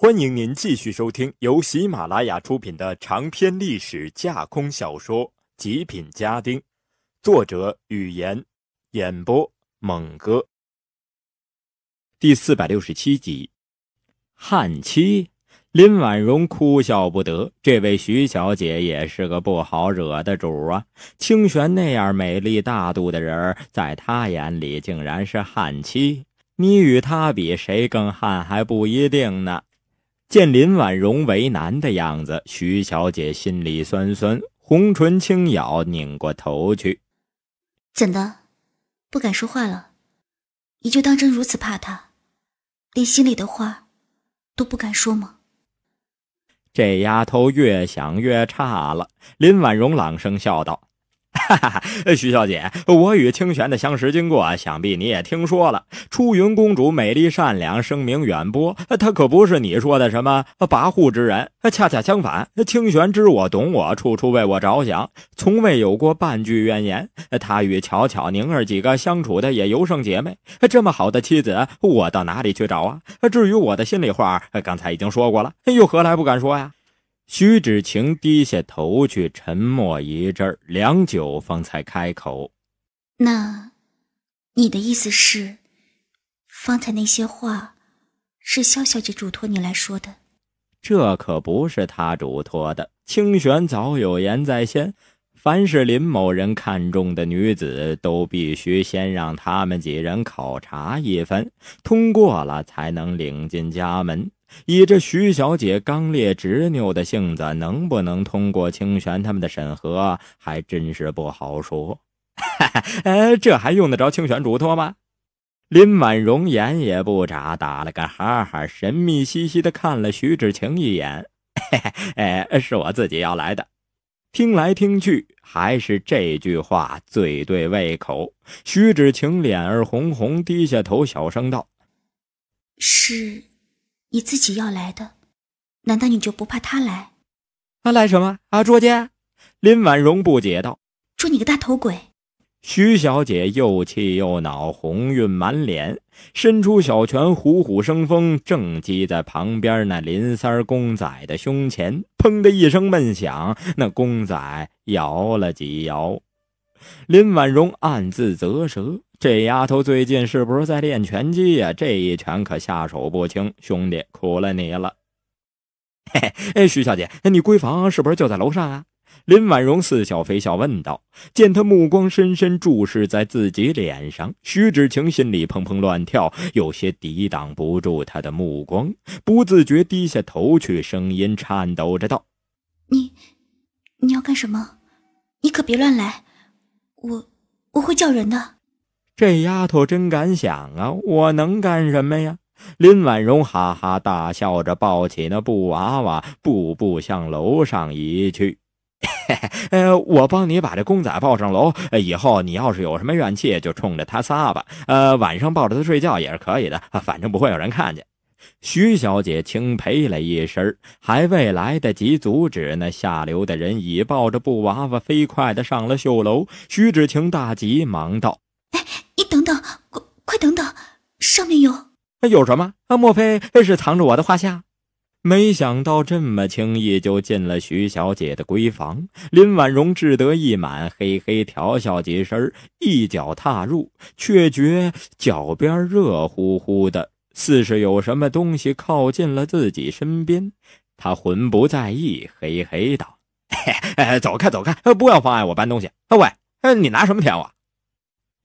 欢迎您继续收听由喜马拉雅出品的长篇历史架空小说《极品家丁》，作者：语言，演播：猛哥。第四百六十七集，汉妻林婉容哭笑不得。这位徐小姐也是个不好惹的主啊！清玄那样美丽大度的人，在她眼里竟然是汉妻。你与她比，谁更汉还不一定呢。见林婉容为难的样子，徐小姐心里酸酸，红唇轻咬，拧过头去。怎的，不敢说话了？你就当真如此怕他，连心里的话都不敢说吗？这丫头越想越差了。林婉容朗声笑道。哈 哈，徐小姐，我与清玄的相识经过，想必你也听说了。出云公主美丽善良，声名远播，她可不是你说的什么跋扈之人。恰恰相反，清玄知我懂我，处处为我着想，从未有过半句怨言。她与巧巧、宁儿几个相处的也尤胜姐妹。这么好的妻子，我到哪里去找啊？至于我的心里话，刚才已经说过了，又何来不敢说呀？徐芷晴低下头去，沉默一阵儿，良久，方才开口：“那，你的意思是，方才那些话，是萧小姐嘱托你来说的？这可不是她嘱托的。清玄早有言在先，凡是林某人看中的女子，都必须先让他们几人考察一番，通过了，才能领进家门。”以这徐小姐刚烈执拗的性子，能不能通过清玄他们的审核，还真是不好说。哎，这还用得着清玄嘱托吗？林婉容眼也不眨，打了个哈哈，神秘兮兮的看了徐志晴一眼。哎，是我自己要来的。听来听去，还是这句话最对胃口。徐志晴脸儿红红，低下头，小声道：“是。”你自己要来的，难道你就不怕他来？他来什么啊？捉奸？林婉容不解道：“捉你个大头鬼！”徐小姐又气又恼，红晕满脸，伸出小拳，虎虎生风，正击在旁边那林三公仔的胸前。砰的一声闷响，那公仔摇了几摇。林婉容暗自啧舌。这丫头最近是不是在练拳击呀？这一拳可下手不轻，兄弟，苦了你了。嘿嘿，徐小姐，那你闺房是不是就在楼上啊？林婉容似笑非笑问道。见他目光深深注视在自己脸上，徐芷晴心里砰砰乱跳，有些抵挡不住他的目光，不自觉低下头去，声音颤抖着道：“你，你要干什么？你可别乱来，我，我会叫人的。”这丫头真敢想啊！我能干什么呀？林婉容哈哈大笑着，抱起那布娃娃，步步向楼上移去。呃，我帮你把这公仔抱上楼，以后你要是有什么怨气，就冲着他撒吧。呃，晚上抱着他睡觉也是可以的，反正不会有人看见。徐小姐轻呸了一声，还未来得及阻止，那下流的人已抱着布娃娃飞快的上了绣楼。徐芷晴大急，忙道。你等等，快快等等，上面有有什么？啊，莫非是藏着我的画像？没想到这么轻易就进了徐小姐的闺房。林婉容志得意满，嘿嘿调笑几声，一脚踏入，却觉脚边热乎乎的，似是有什么东西靠近了自己身边。她浑不在意，嘿嘿道：“走开，走开，不要妨碍我搬东西。喂，你拿什么舔我？”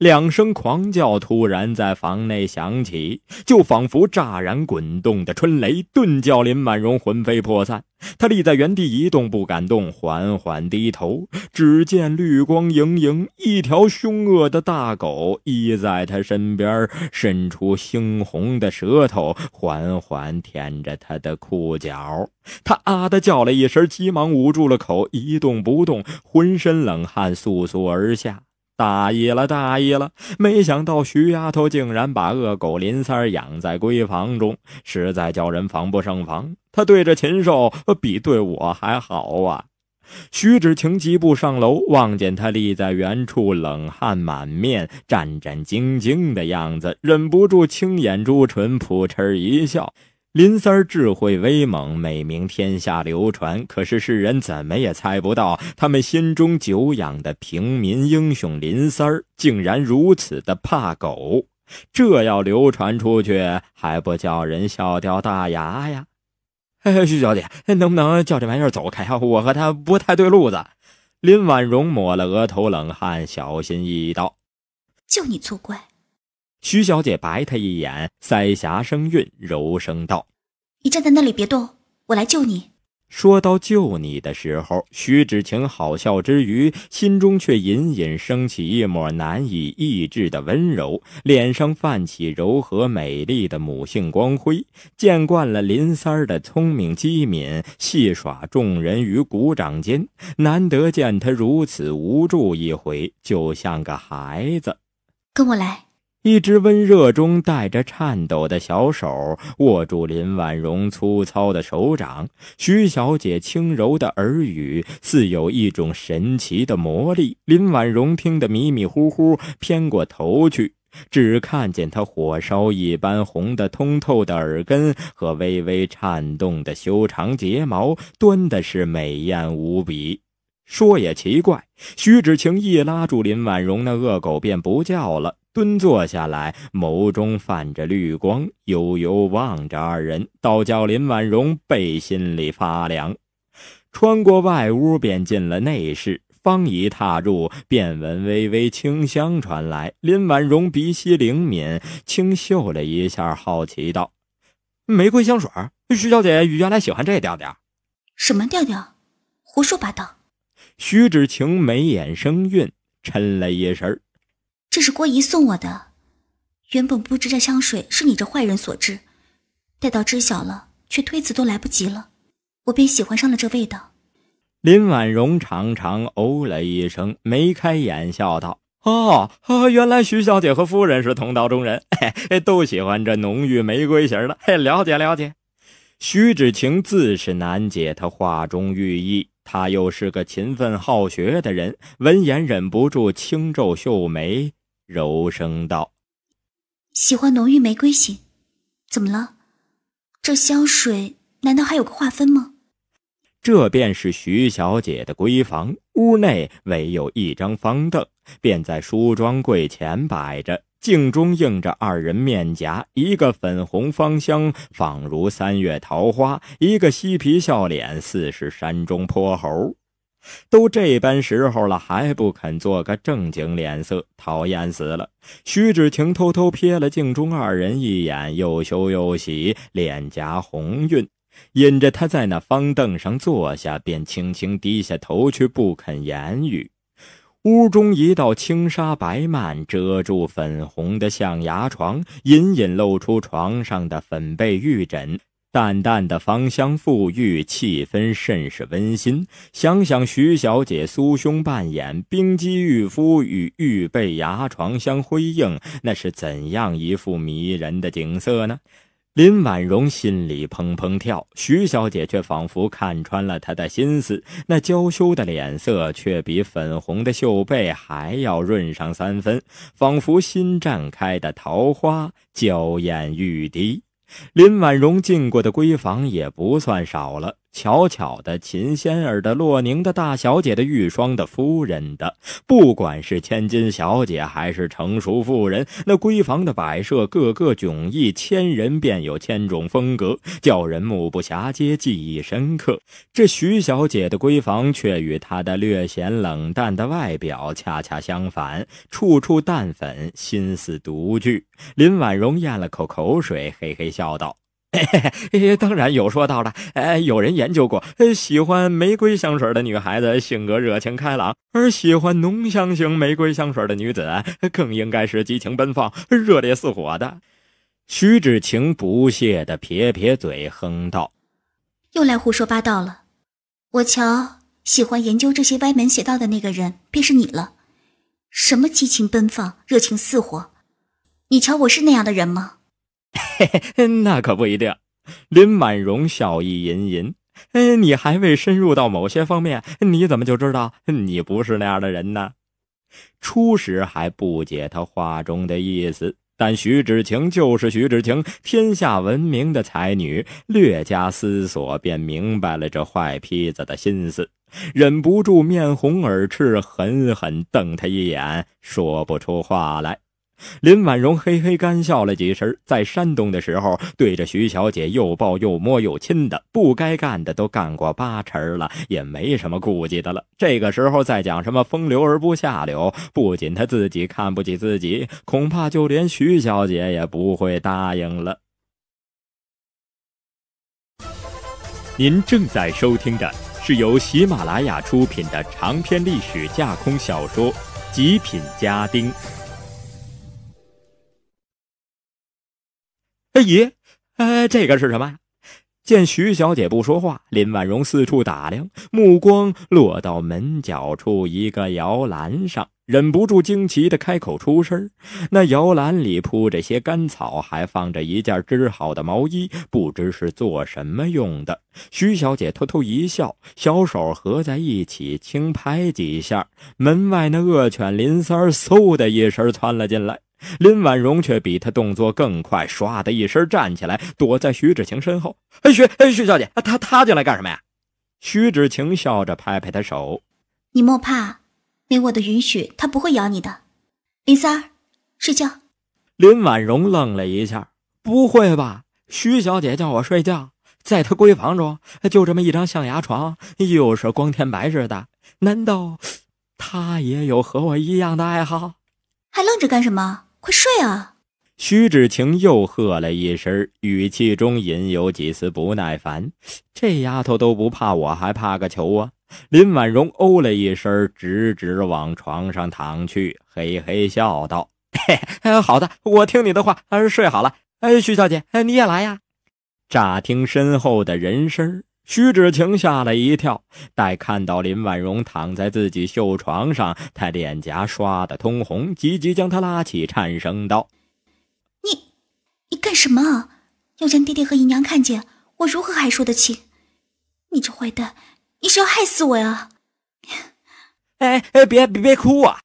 两声狂叫突然在房内响起，就仿佛乍然滚动的春雷，顿叫林婉容魂飞魄散。她立在原地一动不敢动，缓缓低头，只见绿光盈盈，一条凶恶的大狗依在她身边，伸出猩红的舌头，缓缓舔着她的裤脚。她啊的叫了一声，急忙捂住了口，一动不动，浑身冷汗簌簌而下。大意了，大意了！没想到徐丫头竟然把恶狗林三儿养在闺房中，实在叫人防不胜防。她对着禽兽比对我还好啊！徐芷晴疾步上楼，望见他立在原处，冷汗满面、战战兢兢的样子，忍不住轻掩朱唇，扑哧一笑。林三儿智慧威猛，美名天下流传。可是世人怎么也猜不到，他们心中久仰的平民英雄林三儿，竟然如此的怕狗。这要流传出去，还不叫人笑掉大牙呀？徐小姐，能不能叫这玩意儿走开啊？我和他不太对路子。林婉容抹了额头冷汗，小心翼翼道：“就你作怪。”徐小姐白他一眼，腮颊生韵，柔声道：“你站在那里别动，我来救你。”说到救你的时候，徐芷晴好笑之余，心中却隐隐升起一抹难以抑制的温柔，脸上泛起柔和美丽的母性光辉。见惯了林三儿的聪明机敏，戏耍众人于鼓掌间，难得见他如此无助一回，就像个孩子。跟我来。一只温热中带着颤抖的小手握住林婉容粗糙的手掌，徐小姐轻柔的耳语似有一种神奇的魔力。林婉容听得迷迷糊糊，偏过头去，只看见她火烧一般红的通透的耳根和微微颤动的修长睫毛，端的是美艳无比。说也奇怪，徐芷晴一拉住林婉容那恶狗，便不叫了。蹲坐下来，眸中泛着绿光，悠悠望着二人，倒叫林婉容背心里发凉。穿过外屋，便进了内室。方一踏入，便闻微微清香传来。林婉容鼻息灵敏，轻嗅了一下，好奇道：“玫瑰香水，徐小姐原来喜欢这调调？什么调调？胡说八道！”徐芷晴眉眼生韵，沉了一声。这是郭姨送我的，原本不知这香水是你这坏人所制，待到知晓了，却推辞都来不及了，我便喜欢上了这味道。林婉容长长哦了一声，眉开眼笑道：“哦，原来徐小姐和夫人是同道中人，都喜欢这浓郁玫瑰型的。了解了解。”徐芷晴自是难解他话中寓意。他又是个勤奋好学的人，闻言忍不住轻皱秀眉。柔声道：“喜欢浓郁玫瑰型，怎么了？这香水难道还有个划分吗？”这便是徐小姐的闺房，屋内唯有一张方凳，便在梳妆柜前摆着，镜中映着二人面颊，一个粉红芳香，仿如三月桃花；一个嬉皮笑脸，似是山中泼猴。都这般时候了，还不肯做个正经脸色，讨厌死了。徐芷晴偷偷瞥了镜中二人一眼，又羞又喜，脸颊红晕，引着他在那方凳上坐下，便轻轻低下头去，不肯言语。屋中一道轻纱白幔遮住粉红的象牙床，隐隐露出床上的粉被玉枕。淡淡的芳香馥郁，气氛甚是温馨。想想徐小姐酥胸半掩，冰肌玉肤与玉背牙床相辉映，那是怎样一幅迷人的景色呢？林婉容心里砰砰跳，徐小姐却仿佛看穿了她的心思，那娇羞的脸色却比粉红的绣背还要润上三分，仿佛新绽开的桃花，娇艳欲滴。林婉容进过的闺房也不算少了。巧巧的秦仙儿的、洛宁的大小姐的、玉霜的夫人的，不管是千金小姐还是成熟妇人，那闺房的摆设个个迥异，千人便有千种风格，叫人目不暇接，记忆深刻。这徐小姐的闺房却与她的略显冷淡的外表恰恰相反，处处淡粉，心思独具。林婉容咽了口口水，嘿嘿笑道。嘿当然有说道了，哎，有人研究过，喜欢玫瑰香水的女孩子性格热情开朗，而喜欢浓香型玫瑰香水的女子更应该是激情奔放、热烈似火的。徐芷晴不屑的撇撇嘴，哼道：“又来胡说八道了。我瞧，喜欢研究这些歪门邪道的那个人便是你了。什么激情奔放、热情似火？你瞧我是那样的人吗？”嘿嘿，那可不一定。林婉容笑意吟吟。哎，你还未深入到某些方面，你怎么就知道你不是那样的人呢？初时还不解他话中的意思，但徐芷晴就是徐芷晴，天下闻名的才女。略加思索，便明白了这坏坯子的心思，忍不住面红耳赤，狠狠瞪他一眼，说不出话来。林婉容嘿嘿干笑了几声，在山东的时候，对着徐小姐又抱又摸又亲的，不该干的都干过八成了，也没什么顾忌的了。这个时候再讲什么风流而不下流，不仅他自己看不起自己，恐怕就连徐小姐也不会答应了。您正在收听的是由喜马拉雅出品的长篇历史架空小说《极品家丁》。哎爷，哎，这个是什么呀？见徐小姐不说话，林婉容四处打量，目光落到门角处一个摇篮上，忍不住惊奇的开口出声。那摇篮里铺着些干草，还放着一件织好的毛衣，不知是做什么用的。徐小姐偷偷一笑，小手合在一起，轻拍几下，门外那恶犬林三嗖的一声窜了进来。林婉容却比他动作更快，唰的一声站起来，躲在徐芷晴身后。哎，徐哎，徐小姐，他他进来干什么呀？徐芷晴笑着拍拍他手：“你莫怕，没我的允许，他不会咬你的。”林三儿，睡觉。林婉容愣了一下：“不会吧？徐小姐叫我睡觉，在她闺房中就这么一张象牙床，又是光天白日的，难道她也有和我一样的爱好？还愣着干什么？”快睡啊！徐芷晴又喝了一声，语气中隐有几丝不耐烦。这丫头都不怕我，还怕个球啊！林婉容哦了一声，直直往床上躺去，嘿嘿笑道：“嘿，好的，我听你的话，睡好了。哎，徐小姐，哎你也来呀！”乍听身后的人声。徐芷晴吓了一跳，待看到林婉容躺在自己绣床上，她脸颊刷得通红，急急将她拉起，颤声道：“你，你干什么？要将爹爹和姨娘看见，我如何还说得清？你这坏蛋，你是要害死我呀！”哎哎，别别别哭啊！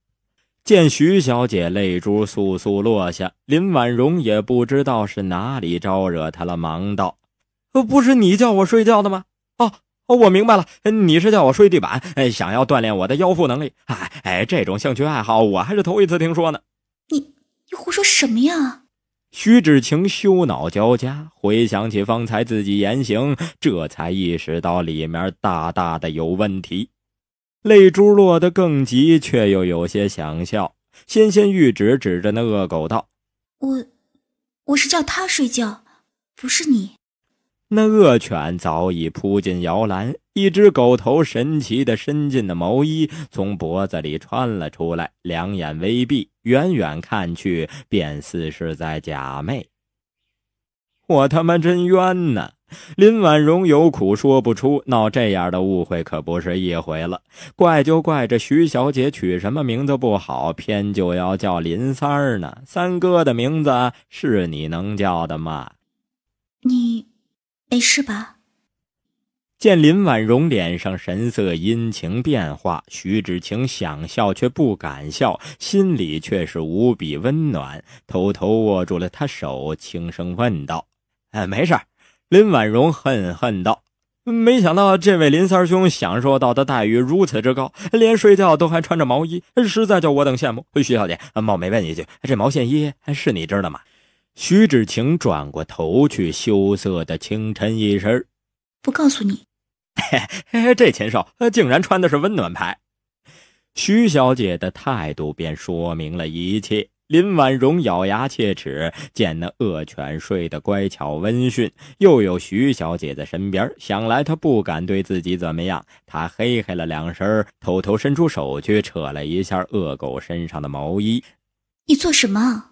见徐小姐泪珠簌簌落下，林婉容也不知道是哪里招惹她了，忙道。不是你叫我睡觉的吗？哦，我明白了，你是叫我睡地板，想要锻炼我的腰腹能力。哎哎，这种兴趣爱好我还是头一次听说呢。你你胡说什么呀？徐芷晴羞恼交加，回想起方才自己言行，这才意识到里面大大的有问题，泪珠落得更急，却又有些想笑，纤纤玉指指着那恶狗道：“我，我是叫他睡觉，不是你。”那恶犬早已扑进摇篮，一只狗头神奇的伸进的毛衣从脖子里穿了出来，两眼微闭，远远看去便似是在假寐。我他妈真冤呐！林婉容有苦说不出，闹这样的误会可不是一回了。怪就怪这徐小姐取什么名字不好，偏就要叫林三儿呢？三哥的名字是你能叫的吗？没事吧？见林婉容脸上神色阴晴变化，徐芷晴想笑却不敢笑，心里却是无比温暖，偷偷握住了她手，轻声问道：“哎，没事。”林婉容恨恨道：“没想到这位林三兄享受到的待遇如此之高，连睡觉都还穿着毛衣，实在叫我等羡慕。”徐小姐，冒昧问一句，这毛线衣是你织的吗？徐芷晴转过头去，羞涩的轻嗔一声：“不告诉你。”这禽兽竟然穿的是温暖牌。徐小姐的态度便说明了一切。林婉容咬牙切齿，见那恶犬睡得乖巧温驯，又有徐小姐在身边，想来她不敢对自己怎么样。她嘿嘿了两声，偷偷伸出手去扯了一下恶狗身上的毛衣。“你做什么？”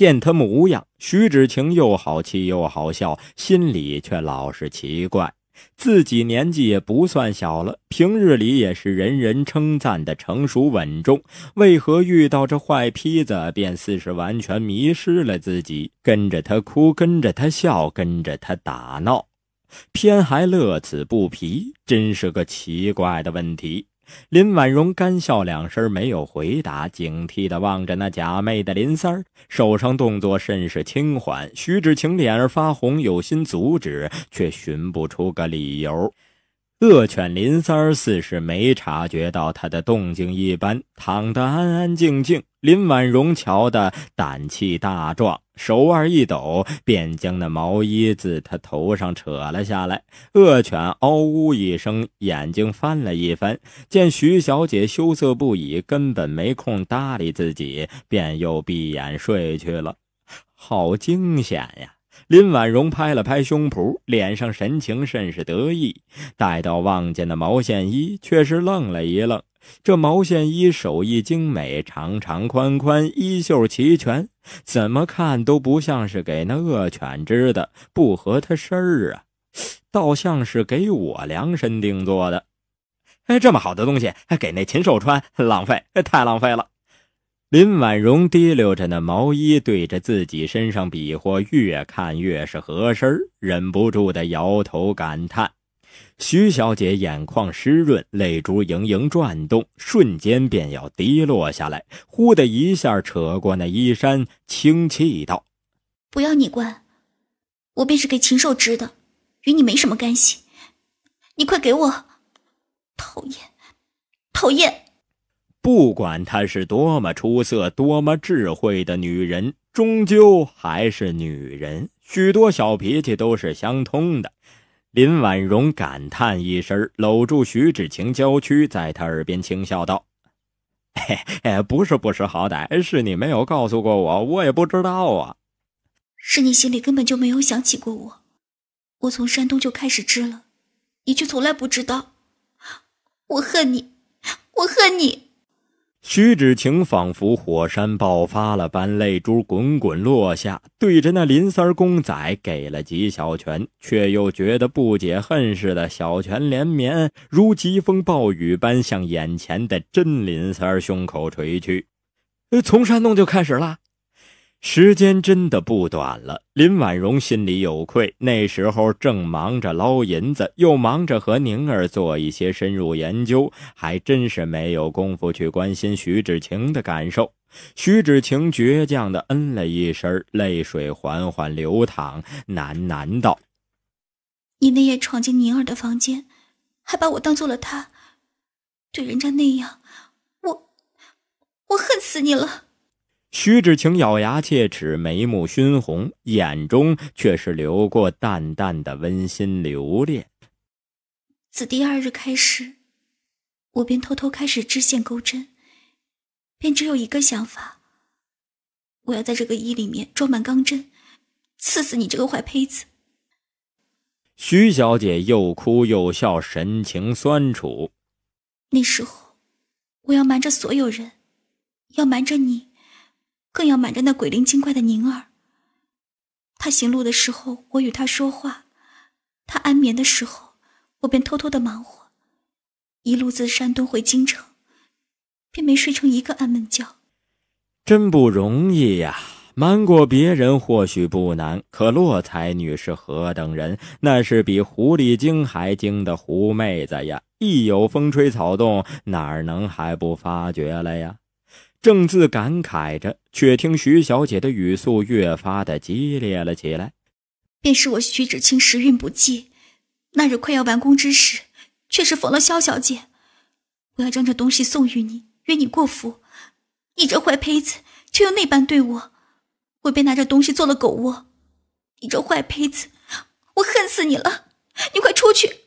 见他模样，徐芷晴又好气又好笑，心里却老是奇怪：自己年纪也不算小了，平日里也是人人称赞的成熟稳重，为何遇到这坏坯子，便似是完全迷失了自己，跟着他哭，跟着他笑，跟着他打闹，偏还乐此不疲？真是个奇怪的问题。林婉容干笑两声，没有回答，警惕地望着那假寐的林三儿，手上动作甚是轻缓。徐志清脸儿发红，有心阻止，却寻不出个理由。恶犬林三儿似是没察觉到他的动静一般，躺得安安静静。林婉容瞧得胆气大壮，手腕一抖，便将那毛衣自他头上扯了下来。恶犬嗷呜一声，眼睛翻了一翻，见徐小姐羞涩不已，根本没空搭理自己，便又闭眼睡去了。好惊险呀！林婉容拍了拍胸脯，脸上神情甚是得意。待到望见那毛线衣，却是愣了一愣。这毛线衣手艺精美，长长宽宽，衣袖齐全，怎么看都不像是给那恶犬织的，不合他身儿啊，倒像是给我量身定做的。哎，这么好的东西，还给那禽兽穿，浪费，太浪费了。林婉容提溜着那毛衣，对着自己身上比划，越看越是合身，忍不住的摇头感叹。徐小姐眼眶湿润，泪珠盈盈转动，瞬间便要滴落下来，忽的一下扯过那衣衫，轻气道：“不要你管，我便是给禽兽织的，与你没什么干系。你快给我！讨厌，讨厌！”不管她是多么出色、多么智慧的女人，终究还是女人，许多小脾气都是相通的。林婉容感叹一声，搂住徐芷晴娇躯，在他耳边轻笑道：“嘿 嘿，不是不识好歹，是你没有告诉过我，我也不知道啊。是你心里根本就没有想起过我。我从山东就开始织了，你却从来不知道。我恨你，我恨你。”徐芷晴仿佛火山爆发了般，泪珠滚滚落下，对着那林三公仔给了几小拳，却又觉得不解恨似的，小拳连绵，如疾风暴雨般向眼前的真林三胸口捶去。从山洞就开始了。时间真的不短了，林婉容心里有愧。那时候正忙着捞银子，又忙着和宁儿做一些深入研究，还真是没有功夫去关心徐芷晴的感受。徐芷晴倔强的嗯了一声，泪水缓缓流淌，喃喃道：“你那夜闯进宁儿的房间，还把我当做了她，对人家那样，我，我恨死你了。”徐志晴咬牙切齿，眉目熏红，眼中却是流过淡淡的温馨留恋。自第二日开始，我便偷偷开始织线钩针，便只有一个想法：我要在这个衣里面装满钢针，刺死你这个坏胚子。徐小姐又哭又笑，神情酸楚。那时候，我要瞒着所有人，要瞒着你。更要瞒着那鬼灵精怪的宁儿。他行路的时候，我与他说话；他安眠的时候，我便偷偷的忙活。一路自山东回京城，便没睡成一个安稳觉。真不容易呀！瞒过别人或许不难，可洛才女是何等人？那是比狐狸精还精的狐妹子呀！一有风吹草动，哪能还不发觉了呀？正自感慨着，却听徐小姐的语速越发的激烈了起来。便是我徐芷清时运不济，那日快要完工之时，却是逢了萧小姐。我要将这东西送与你，约你过府。你这坏胚子，却又那般对我，我便拿着东西做了狗窝。你这坏胚子，我恨死你了！你快出去！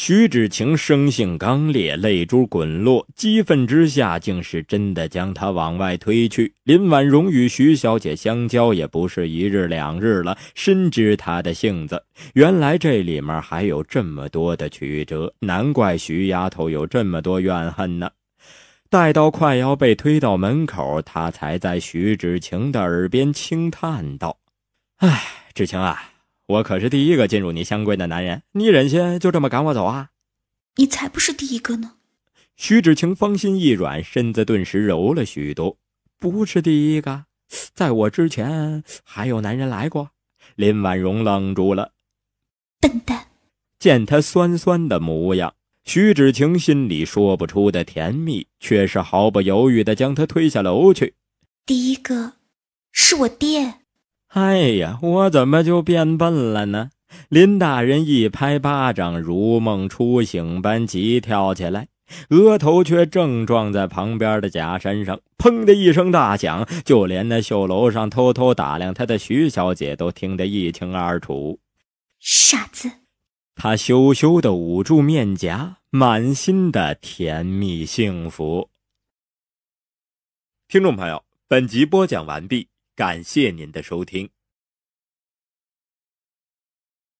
徐芷晴生性刚烈，泪珠滚落，激愤之下，竟是真的将他往外推去。林婉容与徐小姐相交也不是一日两日了，深知她的性子。原来这里面还有这么多的曲折，难怪徐丫头有这么多怨恨呢。待到快要被推到门口，她才在徐芷晴的耳边轻叹道：“哎，芷晴啊。”我可是第一个进入你香闺的男人，你忍心就这么赶我走啊？你才不是第一个呢！徐芷晴芳心一软，身子顿时柔了许多。不是第一个，在我之前还有男人来过。林婉容愣住了。笨蛋！见他酸酸的模样，徐芷晴心里说不出的甜蜜，却是毫不犹豫的将他推下楼去。第一个是我爹。哎呀，我怎么就变笨了呢？林大人一拍巴掌，如梦初醒般急跳起来，额头却正撞在旁边的假山上，砰的一声大响，就连那绣楼上偷偷打量他的徐小姐都听得一清二楚。傻子！他羞羞的捂住面颊，满心的甜蜜幸福。听众朋友，本集播讲完毕，感谢您的收听。